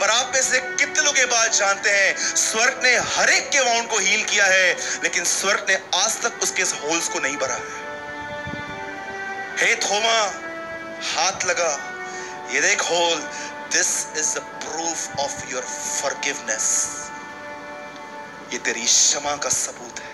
पर आप में से कितने लोग ये बात जानते हैं? स्वर्ग ने हर एक के वाउंड को हील किया है, लेकिन स्वर्ग ने आज तक उसके इस होल्स को नहीं भरा हे। थोमा, हाथ लगा। ये देख whole this is the proof of your forgiveness ये तेरी क्षमा का सबूत है।